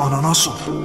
Ananas.